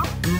Hit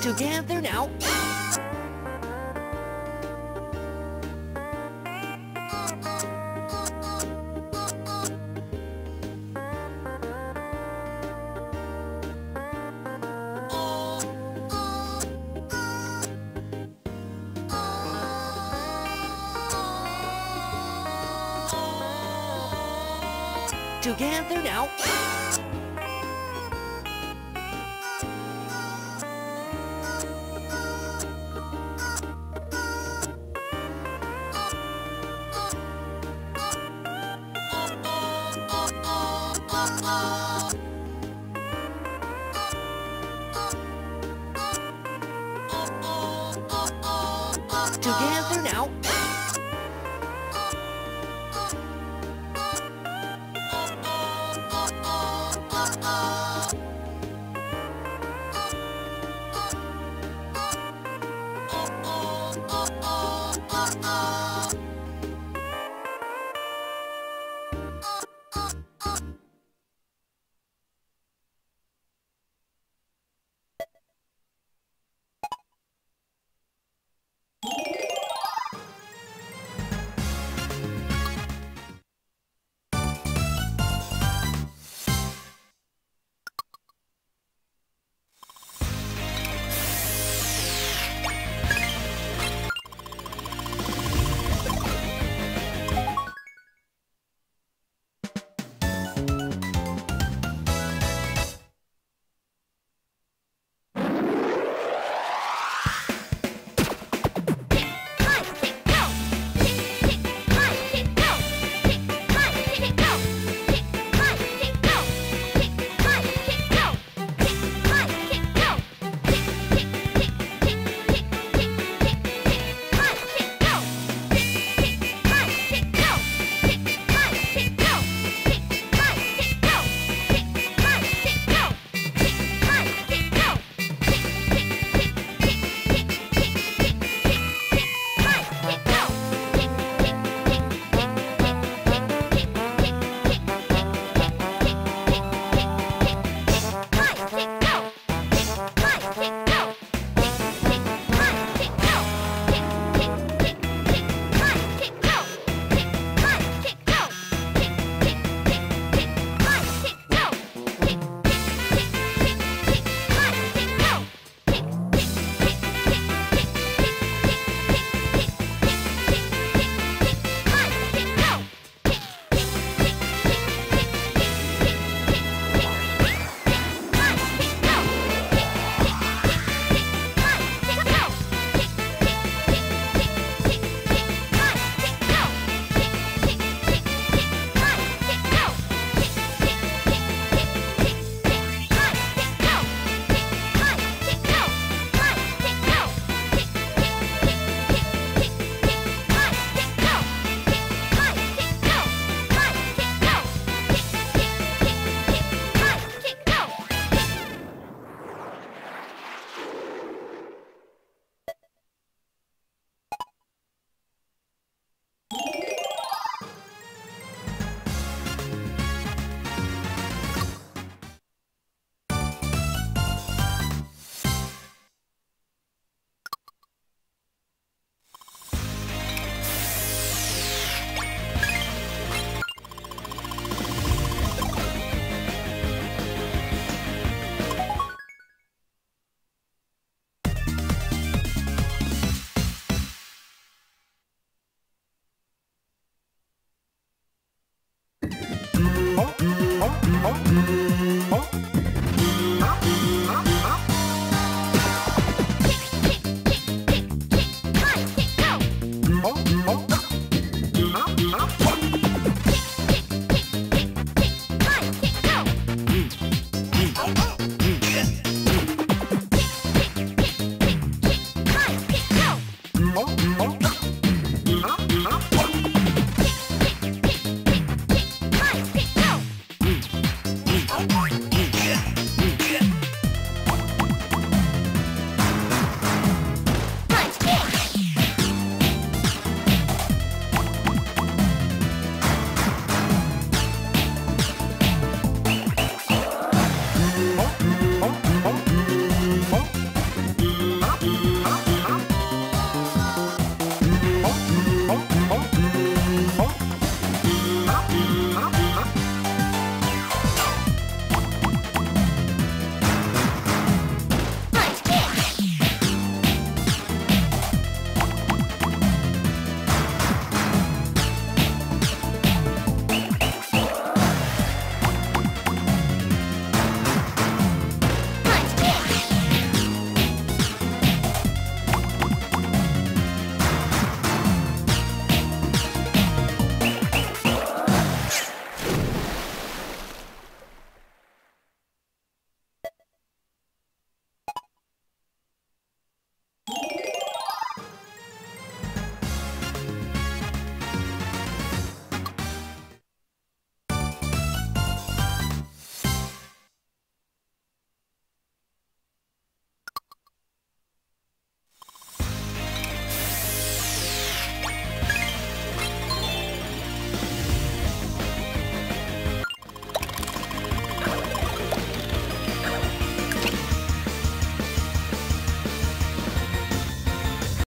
Together now. Together now. together now.